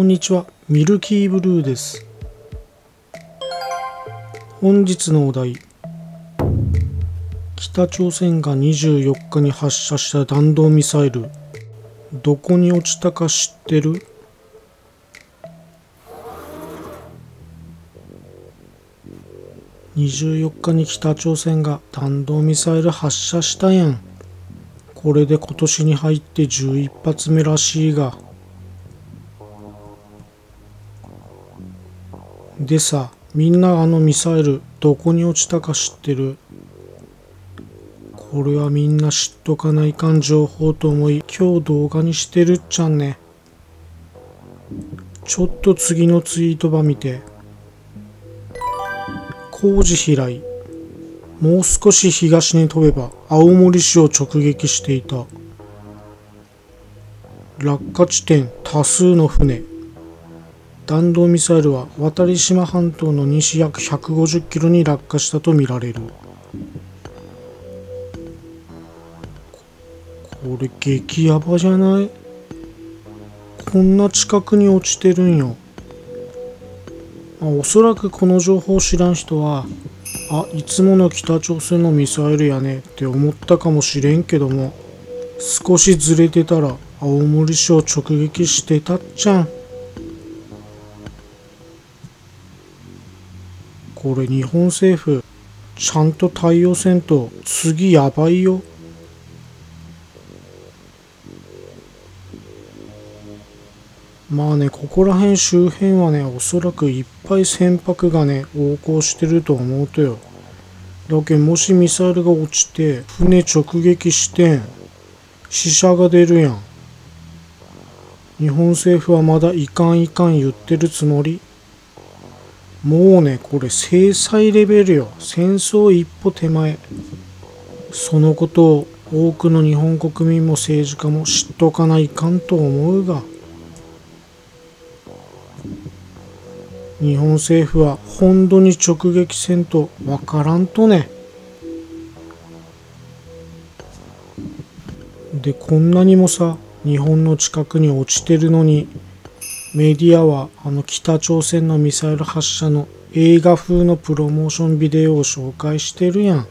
こんにちは、ミルキーブルーです。本日のお題。北朝鮮が24日に発射した弾道ミサイル、どこに落ちたか知ってる？24日に北朝鮮が弾道ミサイル発射したやん。これで今年に入って11発目らしいが。でさ、みんなあのミサイルどこに落ちたか知ってる？これはみんな知っとかないかん情報と思い今日動画にしてるっちゃんね。ちょっと次のツイートば見て。工事平井。もう少し東に飛べば青森市を直撃していた。落下地点多数の船。弾道ミサイルは渡島半島の西約150キロに落下したとみられる。これ激ヤバじゃない？こんな近くに落ちてるんよ。ま、おそらくこの情報を知らん人は、あ、いつもの北朝鮮のミサイルやねって思ったかもしれんけども、少しずれてたら青森市を直撃してたっちゃん。これ日本政府、ちゃんと対応せんと次やばいよ。まあね、ここら辺周辺はね、おそらくいっぱい船舶がね、横行してると思うとよ。だけもしミサイルが落ちて、船直撃してん、死者が出るやん。日本政府はまだいかんいかん言ってるつもりもうね、これ制裁レベルよ。戦争一歩手前。そのことを多くの日本国民も政治家も知っとかないかんと思うが。日本政府は本土に直撃せんとわからんとね。で、こんなにもさ、日本の近くに落ちてるのに、メディアはあの北朝鮮のミサイル発射の映画風のプロモーションビデオを紹介してるやん。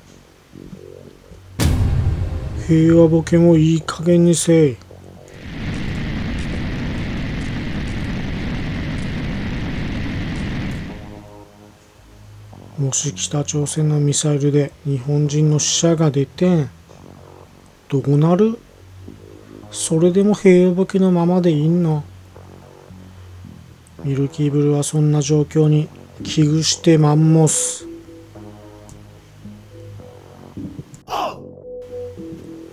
平和ボケもいい加減にせい。もし北朝鮮のミサイルで日本人の死者が出てん、どうなる？それでも平和ボケのままでいんの？ミルキーブルはそんな状況に危惧してマンモス。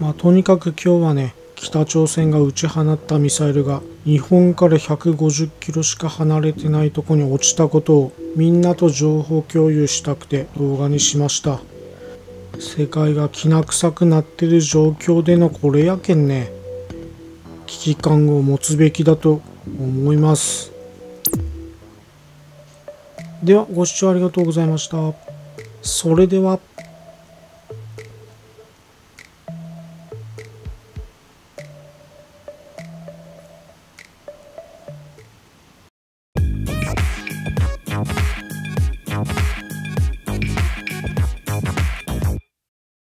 まあとにかく今日はね、北朝鮮が撃ち放ったミサイルが日本から150キロしか離れてないとこに落ちたことをみんなと情報共有したくて動画にしました。世界がきな臭くなってる状況でのこれやけんね、危機感を持つべきだと思います。ではご視聴ありがとうございました。それでは。